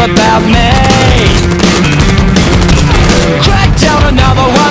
about me. Crack down another one.